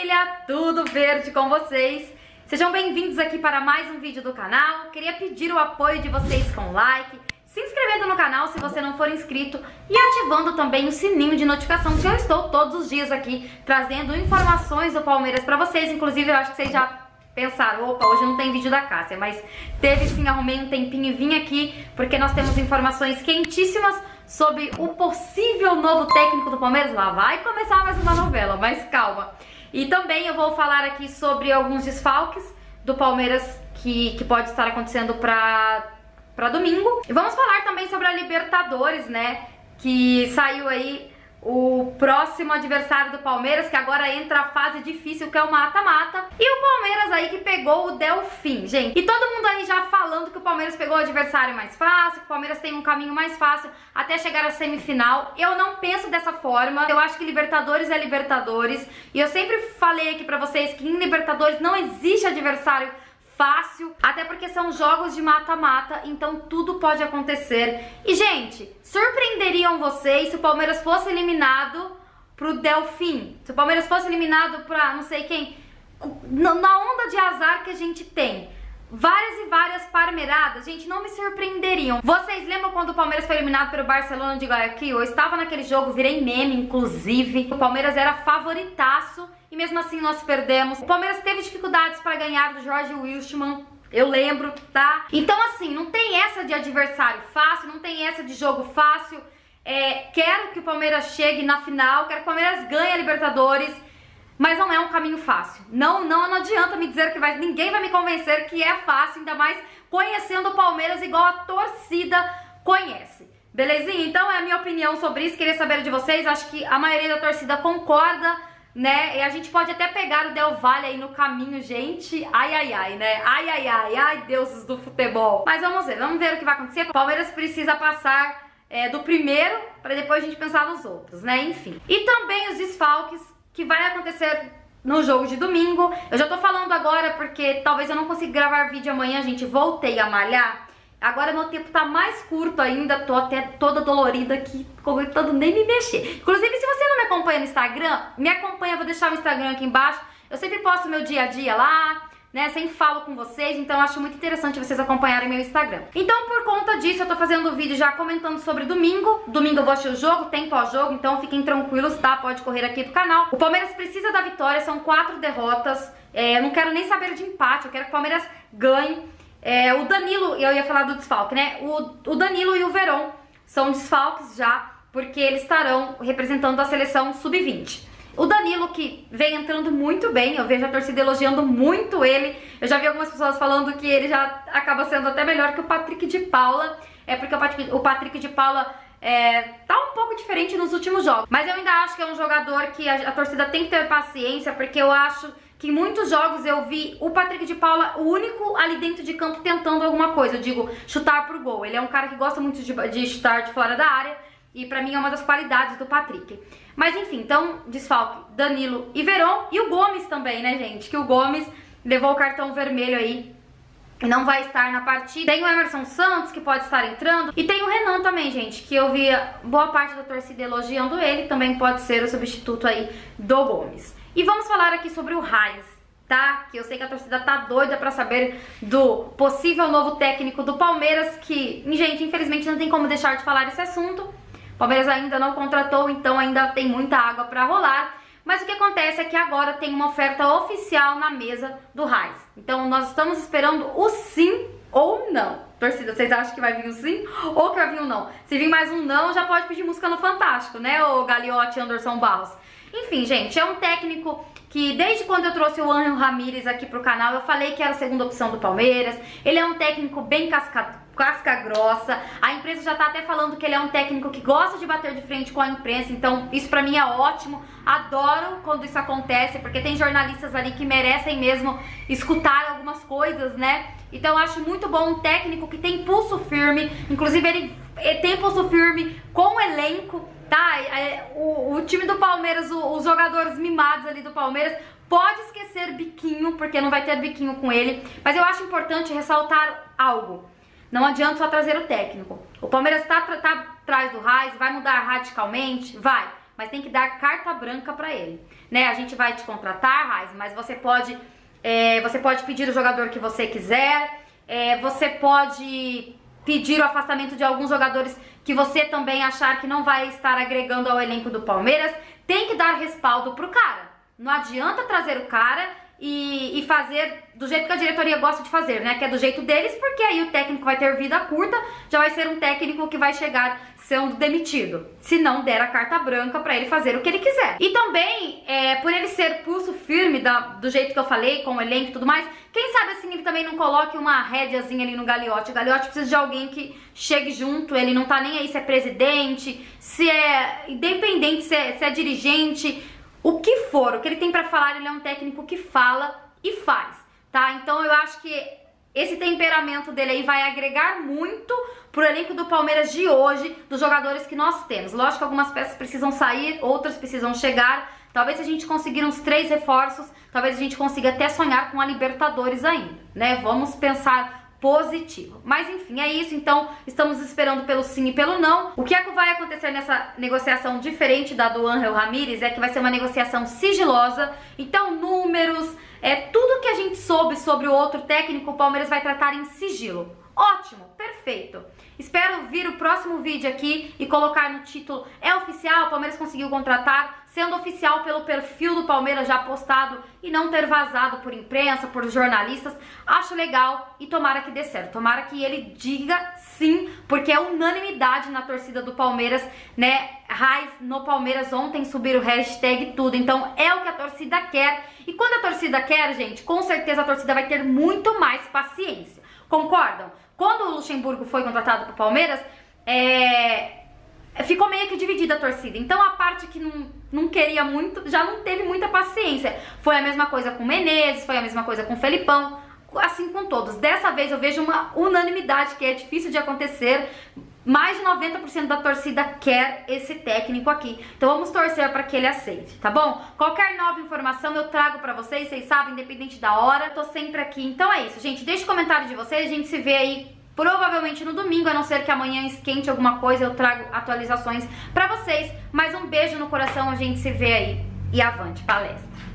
família, tudo verde com vocês? Sejam bem-vindos aqui para mais um vídeo do canal. Queria pedir o apoio de vocês com like, se inscrevendo no canal se você não for inscrito e ativando também o sininho de notificação, que eu estou todos os dias aqui trazendo informações do Palmeiras para vocês. Inclusive, eu acho que vocês já pensaram, opa, hoje não tem vídeo da Cássia, mas teve sim, arrumei um tempinho e vim aqui porque nós temos informações quentíssimas sobre o possível novo técnico do Palmeiras. Lá vai começar mais uma novela, mas calma. E também eu vou falar aqui sobre alguns desfalques do Palmeiras que, que pode estar acontecendo para para domingo. E vamos falar também sobre a Libertadores, né? Que saiu aí o próximo adversário do Palmeiras, que agora entra a fase difícil, que é o mata-mata. E o Palmeiras aí que pegou o Delfim, gente. E todo mundo aí já falando que o Palmeiras pegou o adversário mais fácil, que o Palmeiras tem um caminho mais fácil até chegar à semifinal. Eu não penso dessa forma. Eu acho que Libertadores é Libertadores. E eu sempre falei aqui pra vocês que em Libertadores não existe adversário fácil, até porque são jogos de mata-mata, então tudo pode acontecer. E, gente, surpreenderiam vocês se o Palmeiras fosse eliminado pro Delfim, se o Palmeiras fosse eliminado pra não sei quem, na onda de azar que a gente tem. Várias e várias parmeiradas, gente, não me surpreenderiam. Vocês lembram quando o Palmeiras foi eliminado pelo Barcelona de Guayaquil? Eu estava naquele jogo, virei meme, inclusive. O Palmeiras era favoritaço e mesmo assim nós perdemos. O Palmeiras teve dificuldades para ganhar do Jorge Wilstmann. Eu lembro, tá? Então, assim, não tem essa de adversário fácil, não tem essa de jogo fácil. É, quero que o Palmeiras chegue na final, quero que o Palmeiras ganhe a Libertadores mas não é um caminho fácil. Não, não, não adianta me dizer que vai, ninguém vai me convencer que é fácil, ainda mais conhecendo o Palmeiras igual a torcida conhece. Belezinha? Então é a minha opinião sobre isso, queria saber de vocês, acho que a maioria da torcida concorda, né? E a gente pode até pegar o Del Valle aí no caminho, gente. Ai, ai, ai, né? Ai, ai, ai, ai, deuses do futebol. Mas vamos ver, vamos ver o que vai acontecer. O Palmeiras precisa passar é, do primeiro para depois a gente pensar nos outros, né? Enfim. E também os desfalques que vai acontecer no jogo de domingo. Eu já tô falando agora porque talvez eu não consiga gravar vídeo amanhã, gente. Voltei a malhar. Agora meu tempo tá mais curto ainda, tô até toda dolorida aqui, comentando nem me mexer. Inclusive, se você não me acompanha no Instagram, me acompanha, vou deixar o Instagram aqui embaixo. Eu sempre posto meu dia a dia lá, né? Sempre falo com vocês, então acho muito interessante vocês acompanharem meu Instagram. Então, por conta disso, eu tô fazendo o vídeo já comentando sobre domingo. Domingo eu vou assistir o jogo, tem pós-jogo, então fiquem tranquilos, tá? Pode correr aqui do canal. O Palmeiras precisa da vitória, são quatro derrotas. É, eu não quero nem saber de empate, eu quero que o Palmeiras ganhe. É, o Danilo, eu ia falar do desfalque, né? O, o Danilo e o Verón são desfalques já, porque eles estarão representando a seleção sub-20. O Danilo, que vem entrando muito bem, eu vejo a torcida elogiando muito ele. Eu já vi algumas pessoas falando que ele já acaba sendo até melhor que o Patrick de Paula. É porque o Patrick, de Paula é, tá um pouco diferente nos últimos jogos. Mas eu ainda acho que é um jogador que a, a torcida tem que ter paciência, porque eu acho que em muitos jogos eu vi o Patrick de Paula o único ali dentro de campo tentando alguma coisa. Eu digo, chutar pro gol. Ele é um cara que gosta muito de, de chutar de fora da área. E pra mim é uma das qualidades do Patrick. Mas enfim, então, desfalque Danilo e Veron. E o Gomes também, né, gente? Que o Gomes levou o cartão vermelho aí e não vai estar na partida. Tem o Emerson Santos, que pode estar entrando. E tem o Renan também, gente, que eu via boa parte da torcida elogiando ele. Também pode ser o substituto aí do Gomes. E vamos falar aqui sobre o Raiz, tá? Que eu sei que a torcida tá doida pra saber do possível novo técnico do Palmeiras, que, gente, infelizmente não tem como deixar de falar esse assunto. Palmeiras ainda não contratou, então ainda tem muita água para rolar. Mas o que acontece é que agora tem uma oferta oficial na mesa do Raiz. Então nós estamos esperando o sim ou não. Torcida, vocês acham que vai vir o sim ou que vai vir o não? Se vir mais um não, já pode pedir música no Fantástico, né, o Galiote Anderson Barros? Enfim, gente, é um técnico que desde quando eu trouxe o Anjo Ramírez aqui pro canal, eu falei que era a segunda opção do Palmeiras. Ele é um técnico bem cascado casca grossa. A empresa já tá até falando que ele é um técnico que gosta de bater de frente com a imprensa, então isso pra mim é ótimo. Adoro quando isso acontece, porque tem jornalistas ali que merecem mesmo escutar algumas coisas, né? Então acho muito bom um técnico que tem pulso firme, inclusive ele tem pulso firme com o elenco, tá? É, o, o time do Palmeiras, o, os jogadores mimados ali do Palmeiras, pode esquecer biquinho, porque não vai ter biquinho com ele, mas eu acho importante ressaltar algo. Não adianta só trazer o técnico. O Palmeiras está tá atrás do Raiz, vai mudar radicalmente? Vai. mas tem que dar carta branca para ele. Né? A gente vai te contratar, Raiz, mas você pode, é, você pode pedir o jogador que você quiser, é, você pode pedir o afastamento de alguns jogadores que você também achar que não vai estar agregando ao elenco do Palmeiras. Tem que dar respaldo pro cara. Não adianta trazer o cara e, e, fazer do jeito que a diretoria gosta de fazer, né? Que é do jeito deles, porque aí o técnico vai ter vida curta, já vai ser um técnico que vai chegar sendo demitido, se não der a carta branca para ele fazer o que ele quiser. E também, é, por ele ser pulso firme da, do jeito que eu falei, com o elenco e tudo mais, quem sabe assim ele também não coloque uma rédeazinha ali no Galiote. O Galiote precisa de alguém que chegue junto, ele não tá nem aí se é presidente, se é independente, se é, se é dirigente, o que for, o que ele tem para falar, ele é um técnico que fala e faz, tá? Então eu acho que esse temperamento dele aí vai agregar muito pro elenco do Palmeiras de hoje, dos jogadores que nós temos. Lógico que algumas peças precisam sair, outras precisam chegar. Talvez se a gente conseguir uns três reforços, talvez a gente consiga até sonhar com a Libertadores ainda, né? Vamos pensar positivo. Mas enfim, é isso. Então, estamos esperando pelo sim e pelo não. O que é que vai acontecer nessa negociação diferente da do Angel Ramírez é que vai ser uma negociação sigilosa. Então, números, é tudo que a gente soube sobre o outro técnico, o Palmeiras vai tratar em sigilo. Ótimo, perfeito. Espero vir o próximo vídeo aqui e colocar no título É oficial, o Palmeiras conseguiu contratar, sendo oficial pelo perfil do Palmeiras já postado e não ter vazado por imprensa, por jornalistas. Acho legal e tomara que dê certo. Tomara que ele diga sim, porque é unanimidade na torcida do Palmeiras, né? Raiz no Palmeiras ontem subiram o hashtag tudo. Então é o que a torcida quer. E quando a torcida quer, gente, com certeza a torcida vai ter muito mais paciência. Concordam? Quando o Luxemburgo foi contratado pro Palmeiras, é, ficou meio que dividida a torcida. Então a parte que não, não queria muito já não teve muita paciência. Foi a mesma coisa com o Menezes, foi a mesma coisa com o Felipão, assim com todos. Dessa vez eu vejo uma unanimidade que é difícil de acontecer. Mais de 90% da torcida quer esse técnico aqui. Então vamos torcer para que ele aceite, tá bom? Qualquer nova informação eu trago para vocês, vocês sabem, independente da hora, tô sempre aqui. Então é isso, gente. Deixe comentário de vocês, a gente se vê aí provavelmente no domingo, a não ser que amanhã esquente alguma coisa, eu trago atualizações para vocês. Mas um beijo no coração, a gente se vê aí e avante palestra.